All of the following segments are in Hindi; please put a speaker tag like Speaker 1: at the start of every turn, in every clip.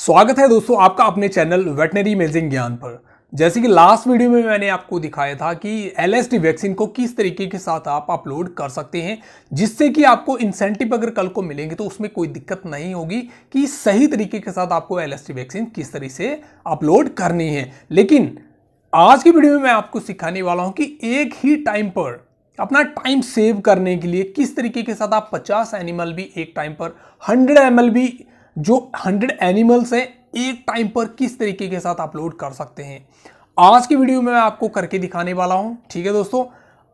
Speaker 1: स्वागत है दोस्तों आपका अपने चैनल वेटनरी मेजिंग ज्ञान पर। जैसे कि लास्ट वीडियो में मैंने आपको दिखाया था कि एलएसटी वैक्सीन को किस तरीके के साथ आप अपलोड कर सकते हैं, जिससे कि आपको इंसेंटिव अगर कल को मिलेंगे तो उसमें कोई दिक्कत नहीं होगी कि सही तरीके के साथ आपको एलएसटी वैक्सीन किस तरीके से अपलोड करनी है। लेकिन आज की वीडियो में मैं आपको सिखाने वाला हूँ कि एक ही टाइम पर, अपना टाइम सेव करने के लिए किस तरीके के साथ आप 50 एनिमल भी एक टाइम पर 100 एम भी जो 100 एनिमल्स हैं, एक टाइम पर किस तरीके के साथ अपलोड कर सकते हैं। आज की वीडियो में मैं आपको करके दिखाने वाला हूँ, ठीक है दोस्तों?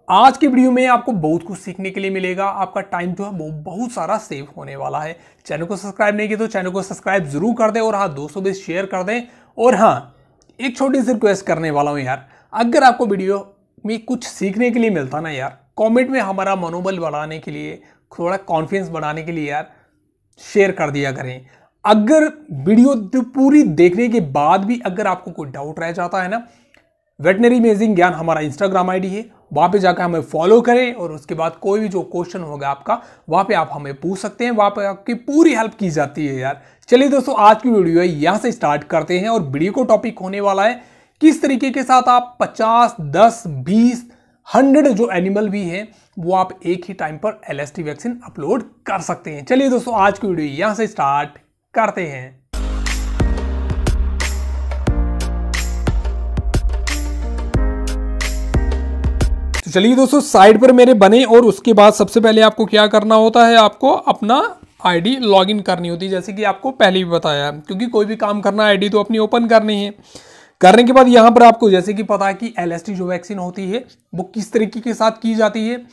Speaker 1: आज की वीडियो में आपको बहुत कुछ सीखने के लिए मिलेगा। आपका टाइम जो है, वो बहुत सारा सेव होने वाला है। चैनल को सब्सक्राइब नहीं किया तो चैनल को सब्सक्राइब ज़रूर कर दें और हाँ दोस्तों भी शेयर कर दें। और हाँ एक छोटी सी रिक्वेस्ट करने वाला हूँ यार, अगर आपको वीडियो में कुछ सीखने के लिए मिलता ना यार, कमेंट में हमारा मनोबल बढ़ाने के लिए, थोड़ा कॉन्फिडेंस बढ़ाने के लिए यार शेयर कर दिया करें। अगर वीडियो पूरी देखने के बाद भी अगर आपको कोई डाउट रह जाता है ना वेटनरी मेजिंग ज्ञान हमारा इंस्टाग्राम आईडी है, वहाँ पे जाकर हमें फॉलो करें और उसके बाद कोई भी जो क्वेश्चन होगा आपका, वहाँ पे आप हमें पूछ सकते हैं, वहाँ पे आपकी पूरी हेल्प की जाती है यार। चलिए दोस्तों, आज की वीडियो है, यहाँ से स्टार्ट करते हैं और वीडियो को टॉपिक होने वाला है, किस तरीके के साथ आप पचास, दस, बीस हंड्रेड जो एनिमल भी हैं वो आप एक ही टाइम पर एलएसटी वैक्सीन अपलोड कर सकते हैं। चलिए दोस्तों, आज की वीडियो यहाँ से स्टार्ट करते हैं। तो चलिए दोस्तों साइड पर मेरे बने और उसके बाद सबसे पहले आपको क्या करना होता है, आपको अपना आईडी लॉगिन करनी होती है, जैसे कि आपको पहले भी बताया, क्योंकि कोई भी काम करना आईडी तो अपनी ओपन करनी है। करने के बाद यहाँ पर आपको जैसे कि पता है कि एल जो वैक्सीन होती है वो किस तरीके के साथ की जाती है।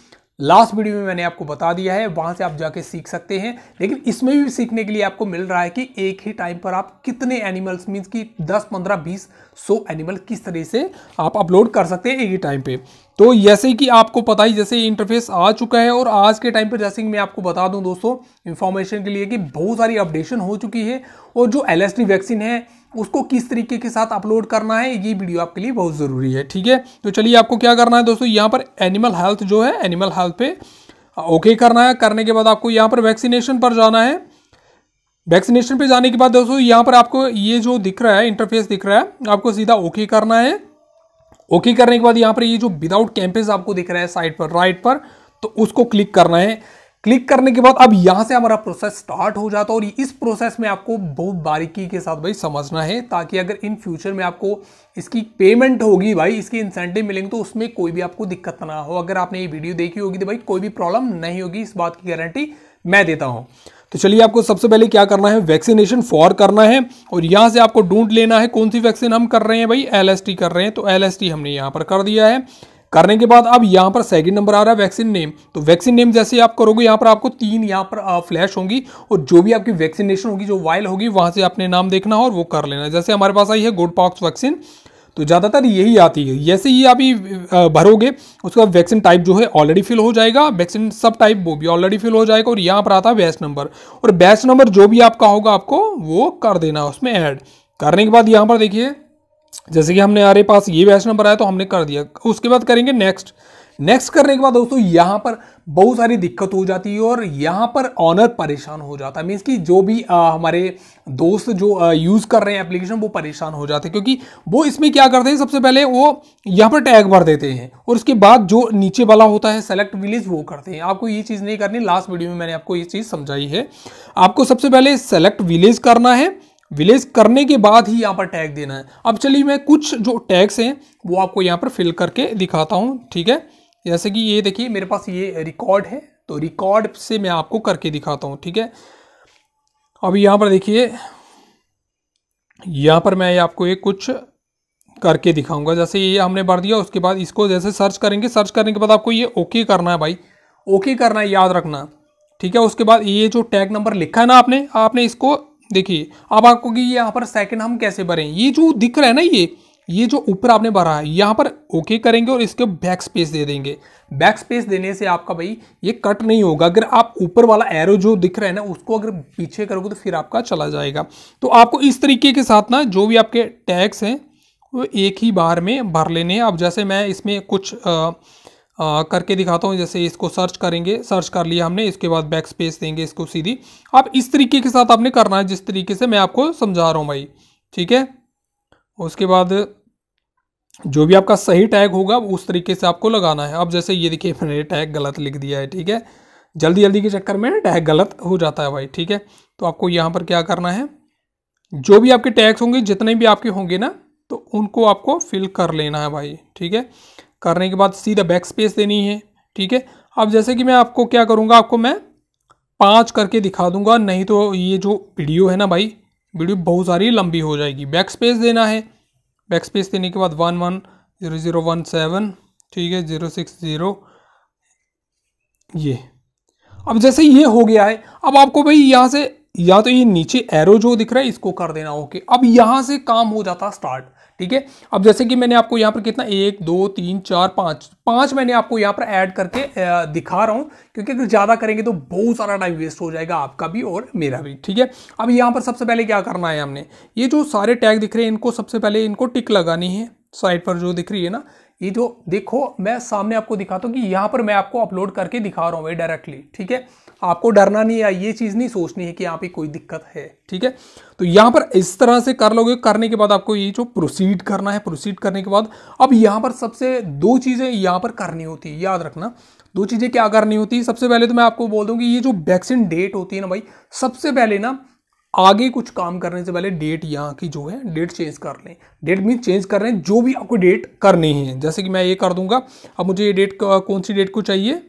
Speaker 1: लास्ट वीडियो में मैंने आपको बता दिया है वहाँ से आप जाके सीख सकते हैं। लेकिन इसमें भी सीखने के लिए आपको मिल रहा है कि एक ही टाइम पर आप कितने एनिमल्स मीन्स कि 10, 15, 20, 100 एनिमल किस तरह से आप अपलोड कर सकते हैं एक ही टाइम पे। तो जैसे कि आपको पता ही जैसे इंटरफेस आ चुका है और आज के टाइम पर जैसे मैं आपको बता दूँ दोस्तों इन्फॉर्मेशन के लिए कि बहुत सारी अपडेशन हो चुकी है और जो एल वैक्सीन है उसको किस तरीके के साथ अपलोड करना है, ये वीडियो आपके लिए बहुत ज़रूरी है, ठीक है? तो चलिए आपको क्या करना है दोस्तों, यहाँ पर एनिमल हेल्थ जो है एनिमल हेल्थ पे ओके करना है। करने के बाद आपको यहाँ पर वैक्सीनेशन पर जाना है। वैक्सीनेशन पे जाने के बाद दोस्तों, यहाँ पर आपको ये जो दिख रहा है इंटरफेस दिख रहा है, आपको सीधा ओके करना है। ओके करने के बाद यहाँ पर ये जो विदाउट कैंपेस आपको दिख रहा है साइड पर राइट पर तो उसको क्लिक करना है। क्लिक करने के बाद अब यहाँ से हमारा प्रोसेस स्टार्ट हो जाता है और इस प्रोसेस में आपको बहुत बारीकी के साथ भाई समझना है ताकि अगर इन फ्यूचर में आपको इसकी पेमेंट होगी भाई, इसकी इंसेंटिव मिलेंगे तो उसमें कोई भी आपको दिक्कत ना हो। अगर आपने ये वीडियो देखी होगी तो भाई कोई भी प्रॉब्लम नहीं होगी, इस बात की गारंटी मैं देता हूँ। तो चलिए आपको सबसे पहले क्या करना है वैक्सीनेशन फॉर करना है और यहाँ से आपको ढूंढ लेना है कौन सी वैक्सीन हम कर रहे हैं भाई एलएसटी कर रहे हैं। तो एलएसटी हमने यहाँ पर कर दिया है। करने के बाद अब यहाँ पर सेकंड नंबर आ रहा है वैक्सीन नेम तो वैक्सीन नेम जैसे आप करोगे, यहाँ पर आपको तीन यहाँ पर फ्लैश होंगी और जो भी आपकी वैक्सीनेशन होगी, जो वाइल होगी, वहाँ से आपने नाम देखना और वो कर लेना। जैसे हमारे पास आई है गुड पॉक्स वैक्सीन तो ज़्यादातर यही आती है। जैसे ही आप भरोगे, उसका वैक्सीन टाइप जो है ऑलरेडी फिल हो जाएगा। वैक्सीन सब टाइप वो भी ऑलरेडी फिल हो जाएगा और यहाँ पर आता है बैच नंबर और बैच नंबर जो भी आपका होगा, आपको वो कर देना, उसमें ऐड करने के बाद यहाँ पर देखिए जैसे कि हमने हमारे पास ये बैच नंबर आया तो हमने कर दिया। उसके बाद करेंगे नेक्स्ट नेक्स्ट करने के बाद दोस्तों यहाँ पर बहुत सारी दिक्कत हो जाती है और यहाँ पर ऑनर परेशान हो जाता है। मीन्स कि जो भी आ, हमारे दोस्त जो यूज़ कर रहे हैं एप्लीकेशन वो परेशान हो जाते हैं। क्योंकि वो इसमें क्या करते हैं सबसे पहले वो यहाँ पर टैग भर देते हैं और उसके बाद जो नीचे वाला होता है सेलेक्ट विलेज वो करते हैं। आपको ये चीज़ नहीं करनी लास्ट वीडियो में मैंने आपको ये चीज़ समझाई है। आपको सबसे पहले सेलेक्ट विलेज करना है। विलेज करने के बाद ही यहाँ पर टैग देना है। अब चलिए मैं कुछ जो टैग्स हैं, वो आपको यहाँ पर फिल करके दिखाता हूँ, ठीक है? जैसे कि ये देखिए, मेरे पास ये रिकॉर्ड है तो रिकॉर्ड से मैं आपको करके दिखाता हूँ, ठीक है? अब यहाँ पर देखिए, यहाँ पर मैं आपको ये कुछ करके दिखाऊँगा। जैसे ये हमने भर दिया, उसके बाद इसको जैसे सर्च करेंगे सर्च करने के बाद आपको ये ओके करना है भाई। ओके करना है, याद रखना, ठीक है? उसके बाद ये जो टैग नंबर लिखा है ना आपने आपने इसको देखिए अब आपको कि यहाँ पर सेकंड हम कैसे भरें? ये जो दिख रहा है ना ये ये जो ऊपर आपने भरा है यहाँ पर ओके करेंगे और इसके बैक स्पेस दे देंगे। बैक स्पेस देने से आपका भाई ये कट नहीं होगा। अगर आप ऊपर वाला एरो जो दिख रहा है ना उसको अगर पीछे करोगे तो फिर आपका चला जाएगा। तो आपको इस तरीके के साथ ना जो भी आपके टैक्स हैं वो एक ही बार में भर लेने हैं। अब जैसे मैं इसमें कुछ आ, आ, करके दिखाता हूँ जैसे इसको सर्च करेंगे सर्च कर लिया हमने इसके बाद बैक स्पेस देंगे इसको सीधी। आप इस तरीके के साथ आपने करना है जिस तरीके से मैं आपको समझा रहा हूँ भाई ठीक है? उसके बाद जो भी आपका सही टैग होगा उस तरीके से आपको लगाना है। अब जैसे ये देखिए मैंने टैग गलत लिख दिया है ठीक है? जल्दी जल्दी के चक्कर में टैग गलत हो जाता है भाई ठीक है? तो आपको यहाँ पर क्या करना है? जो भी आपके टैग्स होंगे जितने भी आपके होंगे ना तो उनको आपको फिल कर लेना है भाई ठीक है? करने के बाद सीधा बैक स्पेस देनी है, ठीक है? अब जैसे कि मैं आपको क्या करूँगा, आपको मैं पाँच करके दिखा दूँगा, नहीं तो ये जो वीडियो है ना भाई वीडियो बहुत सारी लंबी हो जाएगी। बैक स्पेस देना है। बैक स्पेस देने के बाद one one zero zero one seven ठीक है? ज़ीरो सिक्स ज़ीरो ये। अब जैसे ये हो गया है, अब आपको भाई यहाँ से या तो ये नीचे एरो जो दिख रहा है, इसको कर देना ओके अब यहाँ से काम हो जाता स्टार्ट ठीक है? अब जैसे कि मैंने आपको यहाँ पर कितना, एक, दो, तीन, चार, पाँच पाँच मैंने आपको यहाँ पर ऐड करके दिखा रहा हूँ, क्योंकि अगर ज़्यादा करेंगे तो बहुत सारा टाइम वेस्ट हो जाएगा आपका भी और मेरा भी, ठीक है? अब यहाँ पर सबसे पहले क्या करना है हमने? ये जो सारे टैग दिख रहे हैं, इनको सबसे पहले इनको टिक लगानी है साइड पर जो दिख रही है ना, ये जो देखो, मैं सामने आपको दिखाता हूँ कि यहाँ पर मैं आपको अपलोड करके दिखा रहा हूँ भाई डायरेक्टली ठीक है? आपको डरना नहीं है, ये चीज़ नहीं सोचनी है कि यहाँ पे कोई दिक्कत है, ठीक है? तो यहाँ पर इस तरह से कर लोगे, करने के बाद आपको ये जो प्रोसीड करना है प्रोसीड करने के बाद, अब यहाँ पर सबसे दो चीज़ें यहाँ पर करनी होती है, याद रखना। दो चीज़ें क्या करनी होती है? सबसे पहले तो मैं आपको बोल दूँ कि ये जो वैक्सीन डेट होती है ना भाई, सबसे पहले ना आगे कुछ काम करने से पहले डेट यहाँ की जो है डेट चेंज कर लें। डेट मीन चेंज कर रहे हैं, जो भी आपको डेट करनी है। जैसे कि मैं ये कर दूँगा, अब मुझे ये डेट कौन सी डेट को चाहिए?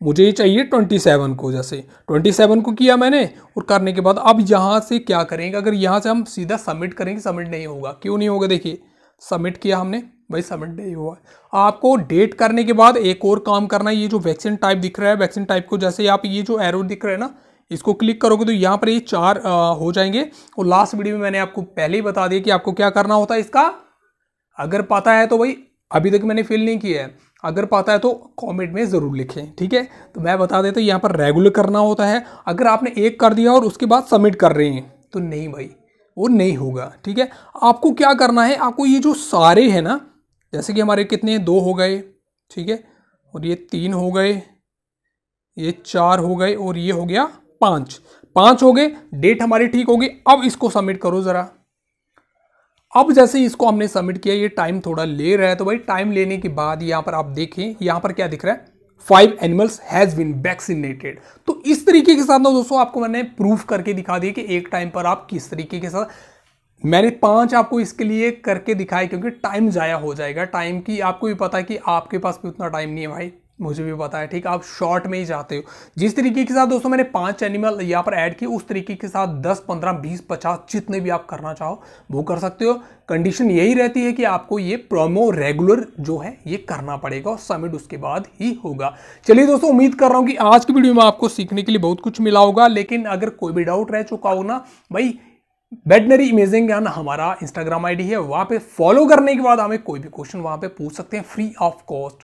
Speaker 1: मुझे ये चाहिए ट्वेंटी सेवन को जैसे। ट्वेंटी सेवन को किया मैंने और करने के बाद अब यहाँ से क्या करेंगे? अगर यहाँ से हम सीधा सबमिट करेंगे सबमिट नहीं होगा। क्यों नहीं होगा देखिए? सबमिट किया हमने भाई सबमिट नहीं हुआ। आपको डेट करने के बाद एक और काम करना है ये जो वैक्सीन टाइप दिख रहा है वैक्सीन टाइप को जैसे आप ये जो एरो दिख रहा है ना इसको क्लिक करोगे तो यहाँ पर ये चार आ, हो जाएँगे। और लास्ट वीडियो में मैंने आपको पहले ही बता दिया कि आपको क्या करना होता है इसका। अगर पता है तो भाई अभी तक मैंने फिल नहीं किया है। अगर पता है तो कमेंट में ज़रूर लिखें, ठीक है? तो मैं बता देता हूँ, यहाँ पर रेगुलर करना होता है। अगर आपने एक कर दिया और उसके बाद सबमिट कर रहे हैं तो नहीं भाई, वो नहीं होगा, ठीक है? आपको क्या करना है, आपको ये जो सारे हैं ना, जैसे कि हमारे कितने दो हो गए, ठीक है? और ये तीन हो गए, ये चार हो गए, और ये हो गया पाँच। पाँच हो गए डेट हमारी ठीक होगी, अब इसको सबमिट करो ज़रा। अब जैसे इसको हमने सबमिट किया, ये टाइम थोड़ा ले रहा है तो भाई टाइम लेने के बाद यहाँ पर आप देखें, यहाँ पर क्या दिख रहा है? Five animals has been vaccinated तो इस तरीके के साथ ना दोस्तों, आपको मैंने प्रूफ करके दिखा दिया कि एक टाइम पर आप किस तरीके के साथ मैंने पाँच आपको इसके लिए करके दिखाए, क्योंकि टाइम ज़ाया हो जाएगा। टाइम की आपको भी पता है कि आपके पास भी उतना टाइम नहीं है भाई। मुझे भी पता है, ठीक आप शॉर्ट में ही जाते हो। जिस तरीके के साथ दोस्तों मैंने पाँच एनिमल यहाँ पर ऐड किए, उस तरीके के साथ दस, पंद्रह, बीस, पचास, जितने भी आप करना चाहो, वो कर सकते हो। कंडीशन यही रहती है कि आपको ये प्रोमो रेगुलर जो है, ये करना पड़ेगा और सबमिट उसके बाद ही होगा। चलिए दोस्तों, उम्मीद कर रहा हूँ कि आज की वीडियो में आपको सीखने के लिए बहुत कुछ मिला होगा, लेकिन अगर कोई भी डाउट रह चुका हो ना, भाई वेटनरी इमेजिंग ज्ञान हमारा इंस्टाग्राम आईडी है, वहाँ पे फॉलो करने के बाद हमें कोई भी क्वेश्चन वहाँ पे पूछ सकते हैं फ्री ऑफ़ कॉस्ट